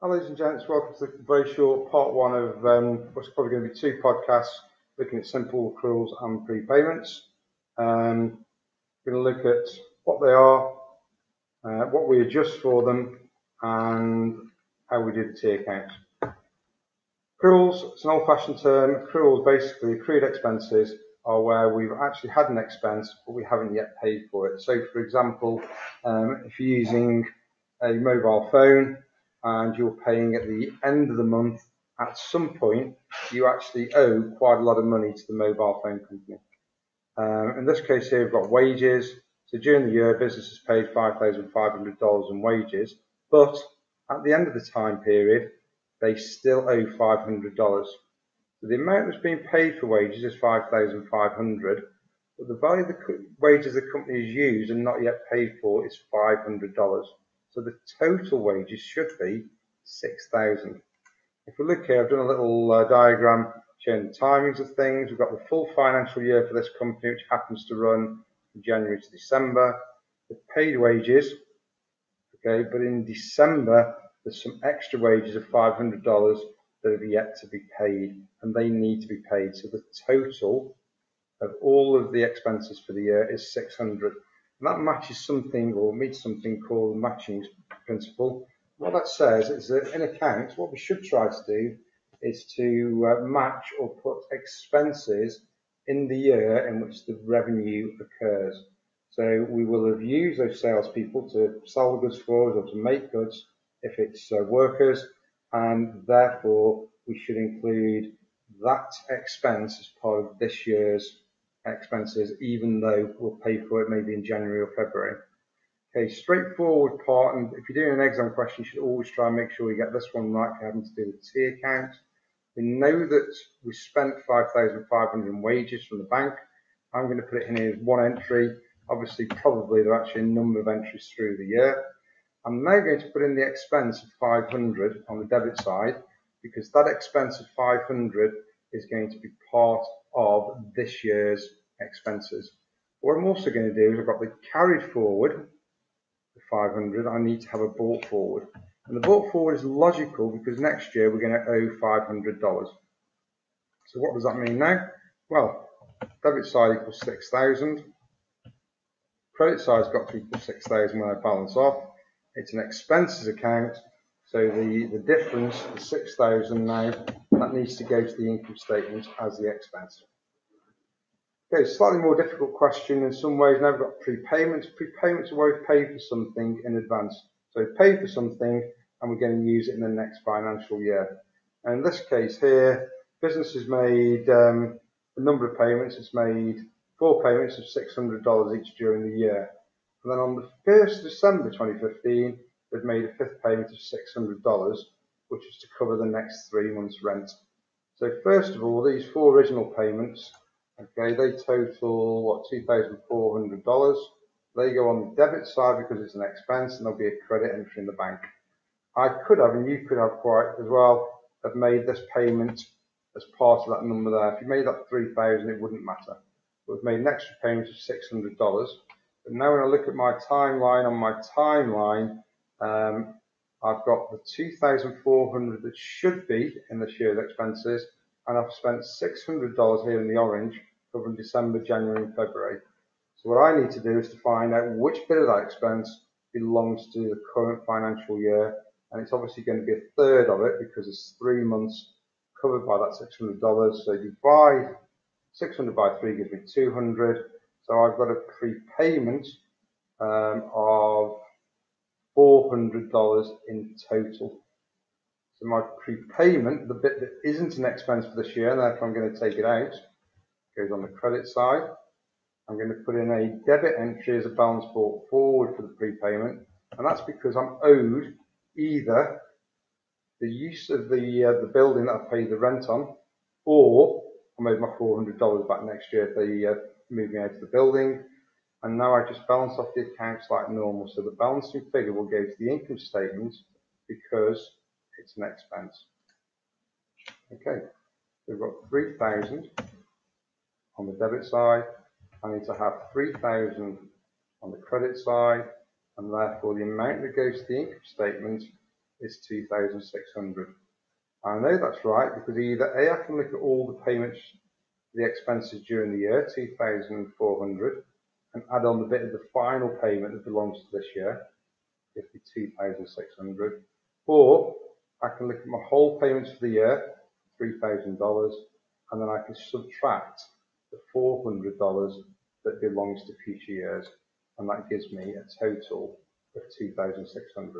Ladies and gents, welcome to the very short part one of um, what's probably going to be two podcasts looking at simple accruals and prepayments. Um, we're going to look at what they are, uh, what we adjust for them, and how we do the T account. Accruals, it's an old-fashioned term. Accruals, basically, accrued expenses are where we've actually had an expense, but we haven't yet paid for it. So, for example, um, if you're using a mobile phone, and you're paying at the end of the month, at some point, you actually owe quite a lot of money to the mobile phone company. Um, in this case here, we've got wages. So during the year, business has paid $5,500 in wages, but at the end of the time period, they still owe $500. So the amount that's being paid for wages is 5,500, but the value of the wages the company has used and not yet paid for is $500. So the total wages should be 6,000. If we look here, I've done a little uh, diagram showing the timings of things. We've got the full financial year for this company, which happens to run from January to December. The paid wages, okay, but in December, there's some extra wages of $500 that have yet to be paid, and they need to be paid. So the total of all of the expenses for the year is 600. And that matches something or meets something called the matching principle. What that says is that in accounts, what we should try to do is to uh, match or put expenses in the year in which the revenue occurs. So we will have used those salespeople to sell the goods for us or to make goods if it's uh, workers, and therefore we should include that expense as part of this year's expenses, even though we'll pay for it maybe in January or February. Okay, straightforward part, and if you're doing an exam question, you should always try and make sure you get this one right having to do with T account. We know that we spent 5,500 in wages from the bank. I'm going to put it in here as one entry. Obviously, probably there are actually a number of entries through the year. I'm now going to put in the expense of 500 on the debit side because that expense of 500 is going to be part of this year's expenses. What I'm also going to do is I've got the carried forward, the 500, I need to have a brought forward. And the brought forward is logical because next year we're going to owe $500. So what does that mean now? Well, debit side equals 6,000. Credit side's got to equal 6,000 when I balance off. It's an expenses account. So the, the difference, the 6,000 now, that needs to go to the income statement as the expense. Okay, slightly more difficult question in some ways. Now we've got prepayments. Prepayments are where we pay for something in advance. So we've for something and we're going to use it in the next financial year. And in this case here, business has made um, a number of payments. It's made four payments of $600 each during the year. And then on the 1st December 2015, they've made a fifth payment of $600, which is to cover the next three months' rent. So first of all, these four original payments Okay, they total what $2,400. They go on the debit side because it's an expense and there'll be a credit entry in the bank. I could have, and you could have quite as well, have made this payment as part of that number there. If you made that 3000 it wouldn't matter. We've made an extra payment of $600. But now when I look at my timeline, on my timeline, um, I've got the 2,400 that should be in this year's expenses, and I've spent $600 here in the orange covering December, January and February. So what I need to do is to find out which bit of that expense belongs to the current financial year and it's obviously going to be a third of it because it's three months covered by that $600. So you divide 600 by 3 gives me 200. So I've got a prepayment um, of $400 in total. So my prepayment, the bit that isn't an expense for this year, and therefore I'm going to take it out, goes on the credit side. I'm going to put in a debit entry as a balance brought forward for the prepayment, and that's because I'm owed either the use of the uh, the building that I paid the rent on, or I made my $400 back next year if they uh, move me out of the building. And now I just balance off the accounts like normal. So the balancing figure will go to the income statement because it's an expense. Okay, we've got 3,000 on the debit side. I need to have 3,000 on the credit side, and therefore the amount that goes to the income statement is 2,600. I know that's right because either A, I can look at all the payments, the expenses during the year, 2,400, and add on the bit of the final payment that belongs to this year, 52,600. Or I can look at my whole payments for the year, $3,000, and then I can subtract the $400 that belongs to future years, and that gives me a total of 2,600.